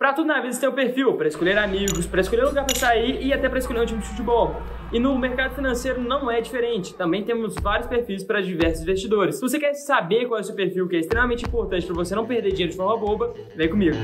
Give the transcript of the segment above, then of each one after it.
Pra tudo na vida você tem um perfil, para escolher amigos, para escolher lugar para sair e até para escolher um time de futebol. E no mercado financeiro não é diferente. Também temos vários perfis para diversos investidores. Se você quer saber qual é o seu perfil, que é extremamente importante para você não perder dinheiro de forma boba, vem comigo.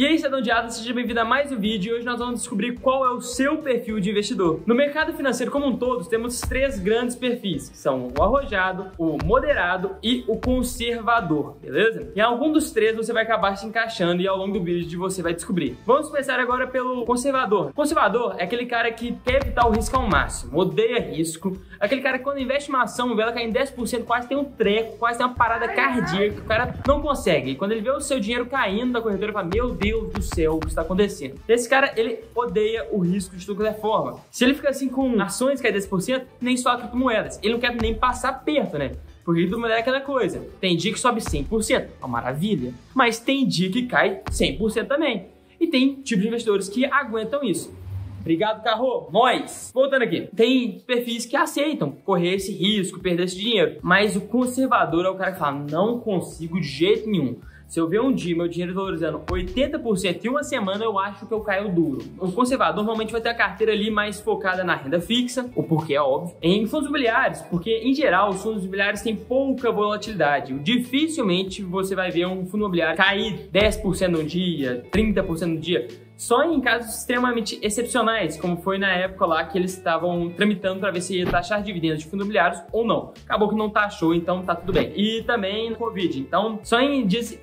E aí, cidadão de Asa, seja bem-vindo a mais um vídeo e hoje nós vamos descobrir qual é o seu perfil de investidor. No mercado financeiro como um todo, temos três grandes perfis, que são o arrojado, o moderado e o conservador, beleza? Em algum dos três você vai acabar se encaixando e ao longo do vídeo você vai descobrir. Vamos começar agora pelo conservador. Conservador é aquele cara que quer evitar o risco ao máximo, odeia risco, aquele cara que quando investe uma ação, vê ela cair em 10%, quase tem um treco, quase tem uma parada cardíaca, o cara não consegue. E quando ele vê o seu dinheiro caindo da corretora, ele fala, meu Deus, Deus do céu, o que está acontecendo? Esse cara, ele odeia o risco de toda forma. Se ele fica assim com ações é 10%, nem só criptomoedas. Ele não quer nem passar perto, né? Porque criptomoeda é aquela coisa. Tem dia que sobe 100%, é uma maravilha. Mas tem dia que cai 100% também. E tem tipos de investidores que aguentam isso. Obrigado, Carro. Nós. Voltando aqui. Tem perfis que aceitam correr esse risco, perder esse dinheiro. Mas o conservador é o cara que fala: não consigo de jeito nenhum. Se eu ver um dia meu dinheiro valorizando 80% em uma semana, eu acho que eu caio duro. O conservador normalmente vai ter a carteira ali mais focada na renda fixa, o porquê é óbvio, em fundos imobiliários, porque em geral os fundos imobiliários têm pouca volatilidade. Dificilmente você vai ver um fundo imobiliário cair 10% no dia, 30% no dia só em casos extremamente excepcionais, como foi na época lá que eles estavam tramitando para ver se ia taxar dividendos de fundos imobiliários ou não. Acabou que não taxou, então tá tudo bem. E também no Covid. Então, só em dias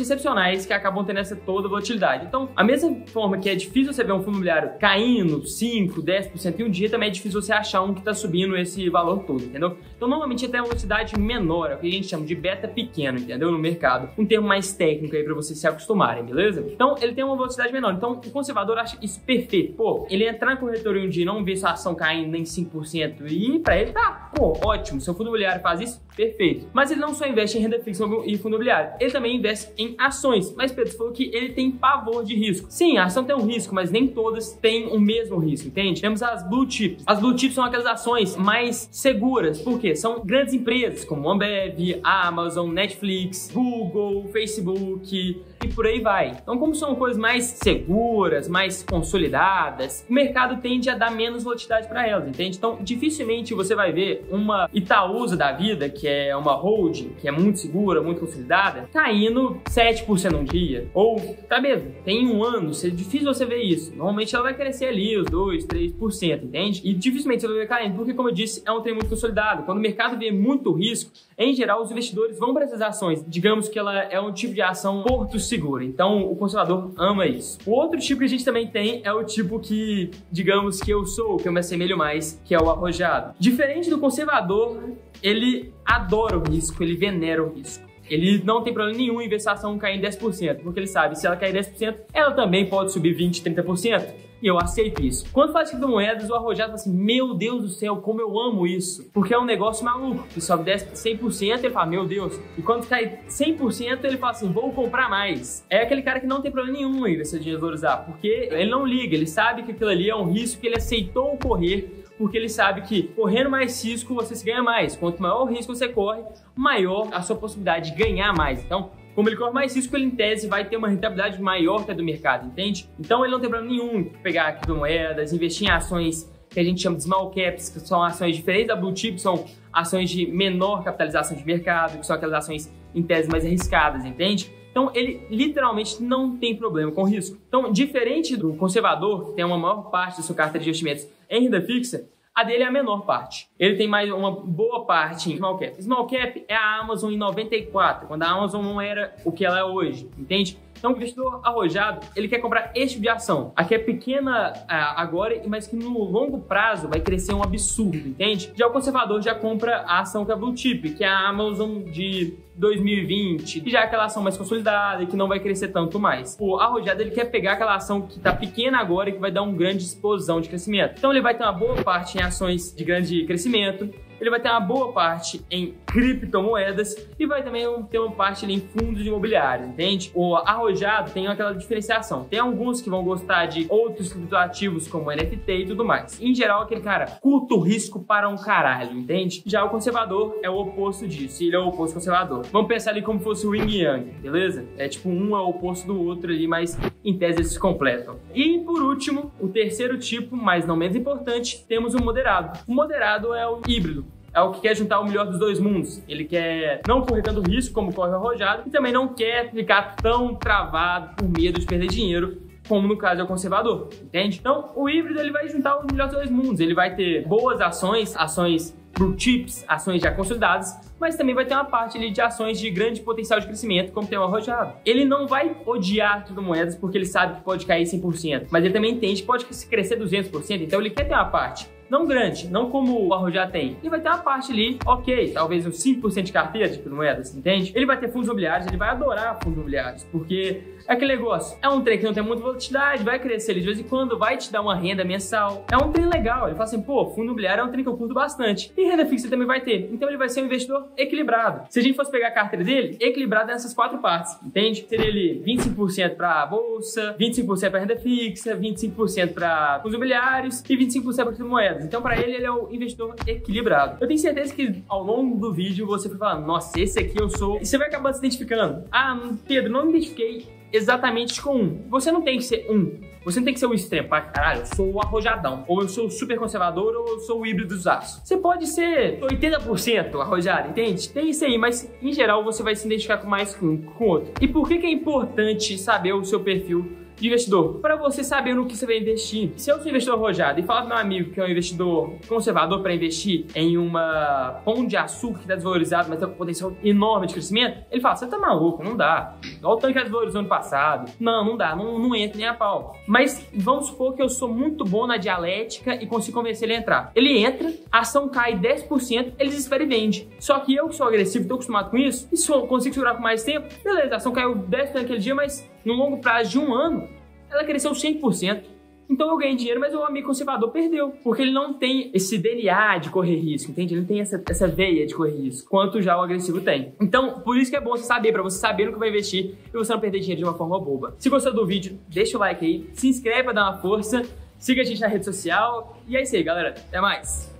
excepcionais que acabam tendo essa toda volatilidade. Então, a mesma forma que é difícil você ver um fundo imobiliário caindo 5, 10% em um dia, também é difícil você achar um que tá subindo esse valor todo, entendeu? Então, normalmente até uma velocidade menor, é o que a gente chama de beta pequeno, entendeu? No mercado. Um termo mais técnico aí para vocês se acostumarem, beleza? Então, ele tem uma velocidade menor. Então, o conservador acha isso perfeito. Pô, ele entrar na corretora um dia e não ver sua ação caindo nem 5% e pra ele tá, pô, ótimo. Seu fundo imobiliário faz isso, perfeito. Mas ele não só investe em renda fixa e fundo imobiliário, ele também investe em ações. Mas Pedro falou que ele tem pavor de risco. Sim, a ação tem um risco, mas nem todas têm o mesmo risco, entende? Temos as blue chips. As blue chips são aquelas ações mais seguras, porque são grandes empresas como Ambev, Amazon, Netflix, Google, Facebook e por aí vai. Então, como são coisas mais seguras, mais consolidadas, o mercado tende a dar menos volatilidade para elas, entende? Então, dificilmente você vai ver uma Itaúsa da vida, que é uma holding, que é muito segura, muito consolidada, caindo 7% um dia. Ou, tá mesmo, tem um ano, é difícil você ver isso. Normalmente ela vai crescer ali os 2, 3%, entende? E dificilmente você vai ver caindo, porque, como eu disse, é um trem muito consolidado. Quando o mercado vê muito risco, em geral, os investidores vão para essas ações. Digamos que ela é um tipo de ação porto seguro. Então, o conservador ama isso. O outro tipo que a gente também tem é o tipo que, digamos que eu sou, que eu me assemelho mais, que é o arrojado. Diferente do conservador, ele adora o risco, ele venera o risco. Ele não tem problema nenhum em ver essa ação cair em 10%, porque ele sabe, se ela cair 10%, ela também pode subir 20, 30% e eu aceito isso. Quando de criptomoedas, o arrojado fala assim: Meu Deus do céu, como eu amo isso. Porque é um negócio maluco. Que sobe 100%, ele fala: Meu Deus. E quando cai 100%, ele fala assim: Vou comprar mais. É aquele cara que não tem problema nenhum em ver dinheiro valorizar. Porque ele não liga, ele sabe que aquilo ali é um risco que ele aceitou correr porque ele sabe que correndo mais risco você se ganha mais. Quanto maior o risco você corre, maior a sua possibilidade de ganhar mais. Então, como ele corre mais risco, ele em tese vai ter uma rentabilidade maior que a do mercado, entende? Então ele não tem problema nenhum pegar criptomoedas, investir em ações que a gente chama de small caps, que são ações diferentes da blue chip, são ações de menor capitalização de mercado, que são aquelas ações em tese mais arriscadas, entende? Então, ele literalmente não tem problema com risco. Então, diferente do conservador, que tem uma maior parte da sua carteira de investimentos em renda fixa, a dele é a menor parte. Ele tem mais uma boa parte em small cap. Small cap é a Amazon em 94, quando a Amazon não era o que ela é hoje, entende? Então, o investidor arrojado, ele quer comprar este tipo de ação. Aqui é pequena uh, agora, mas que no longo prazo vai crescer um absurdo, entende? Já o conservador já compra a ação que é blue chip, que é a Amazon de 2020, que já é aquela ação mais consolidada e que não vai crescer tanto mais. O arrojado ele quer pegar aquela ação que está pequena agora e que vai dar uma grande explosão de crescimento. Então ele vai ter uma boa parte em ações de grande crescimento, ele vai ter uma boa parte em criptomoedas e vai também ter uma parte ali em fundos imobiliários, entende? O arrojado tem aquela diferenciação. Tem alguns que vão gostar de outros criptoativos como NFT e tudo mais. Em geral, aquele cara curto risco para um caralho, entende? Já o conservador é o oposto disso. Ele é o oposto conservador. Vamos pensar ali como fosse o yin yang, beleza? É tipo um é o oposto do outro ali, mas em tese eles se completam. E por último, o terceiro tipo, mas não menos importante, temos o moderado. O moderado é o híbrido é o que quer juntar o melhor dos dois mundos. Ele quer não correr tanto risco como corre o arrojado e também não quer ficar tão travado por medo de perder dinheiro como no caso é o conservador, entende? Então, o híbrido ele vai juntar o melhor dos dois mundos. Ele vai ter boas ações, ações blue chips, ações já consolidadas, mas também vai ter uma parte ali de ações de grande potencial de crescimento, como tem o arrojado. Ele não vai odiar criptomoedas porque ele sabe que pode cair 100%, mas ele também entende que pode crescer 200%, então ele quer ter uma parte não grande, não como o Arro já tem. Ele vai ter uma parte ali, ok, talvez uns 5% de carteira de criptomoedas, entende? Ele vai ter fundos imobiliários, ele vai adorar fundos imobiliários, porque é aquele negócio, é um trem que não tem muita volatilidade, vai crescer ali de vez em quando, vai te dar uma renda mensal. É um trem legal, ele fala assim, pô, fundo imobiliário é um trem que eu curto bastante. E renda fixa ele também vai ter. Então ele vai ser um investidor equilibrado. Se a gente fosse pegar a carteira dele, equilibrado nessas quatro partes, entende? Seria ele 25% para bolsa, 25% para renda fixa, 25% para fundos imobiliários e 25% para criptomoedas. Então, para ele, ele é o investidor equilibrado. Eu tenho certeza que ao longo do vídeo você vai falar, nossa, esse aqui eu sou. E você vai acabar se identificando. Ah, Pedro, não me identifiquei exatamente com um. Você não tem que ser um. Você não tem que ser o extremo. Ah, caralho, eu sou o arrojadão. Ou eu sou super conservador, ou eu sou o híbrido dos aços. Você pode ser 80% arrojado, entende? Tem isso aí, mas em geral você vai se identificar com mais com com outro. E por que, que é importante saber o seu perfil de investidor, para você saber no que você vai investir. Se eu sou investidor arrojado e falar pro meu amigo que é um investidor conservador para investir em uma pão de açúcar que está desvalorizado, mas tem um potencial enorme de crescimento, ele fala: você tá maluco, não dá. Olha o tanque que desvalorizou ano passado. Não, não dá, não, não entra nem a pau. Mas vamos supor que eu sou muito bom na dialética e consigo convencer ele a entrar. Ele entra, a ação cai 10%, ele desespera e vende. Só que eu que sou agressivo, tô acostumado com isso, e se eu consigo segurar por mais tempo, beleza, a ação caiu 10% naquele dia, mas no longo prazo de um ano, ela cresceu 100%. Então eu ganhei dinheiro, mas o amigo conservador perdeu. Porque ele não tem esse DNA de correr risco, entende? Ele não tem essa, essa veia de correr risco, quanto já o agressivo tem. Então, por isso que é bom você saber, para você saber no que vai investir e você não perder dinheiro de uma forma boba. Se gostou do vídeo, deixa o like aí, se inscreve pra dar uma força, siga a gente na rede social. E é isso aí, galera. Até mais!